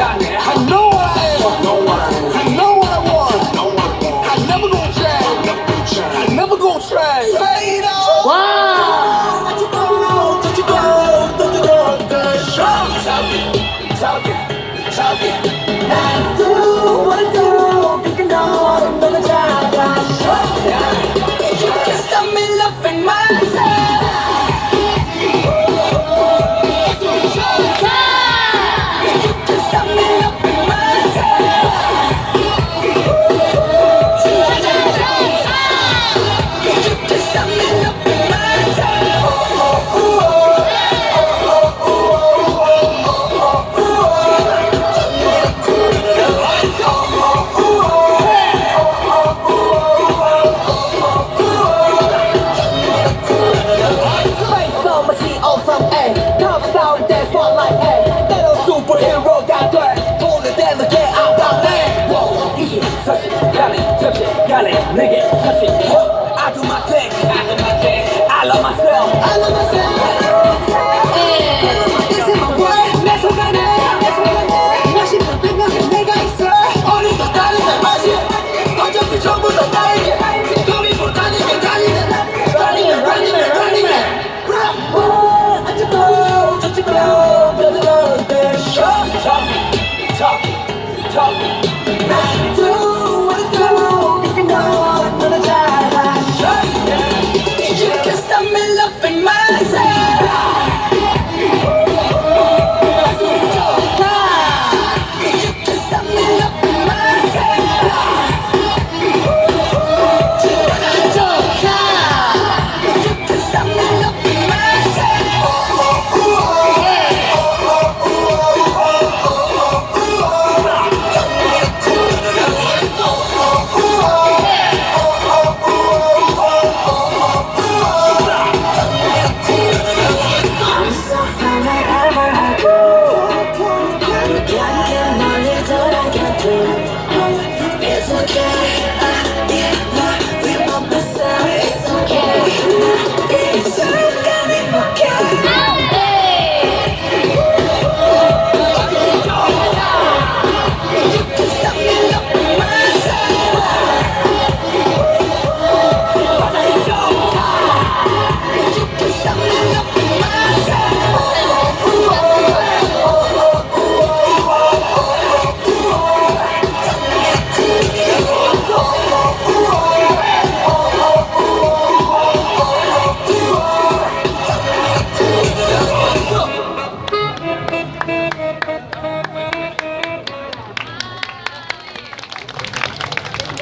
I know what I am. No I know what I want. I never gonna change. I never gonna change. Fade out. 말해 내게 사실 I do my thing I do my thing I love myself I love myself This is my world 내 손 안에 나 심는 백명에 내가 있어 오늘도 다른 날 맞이 어차피 전부 다 나에게 도리고 다니게 다니네 다니네 다니네 다니네 안 찍고 안 찍고 Better than the show Talking, talking, talking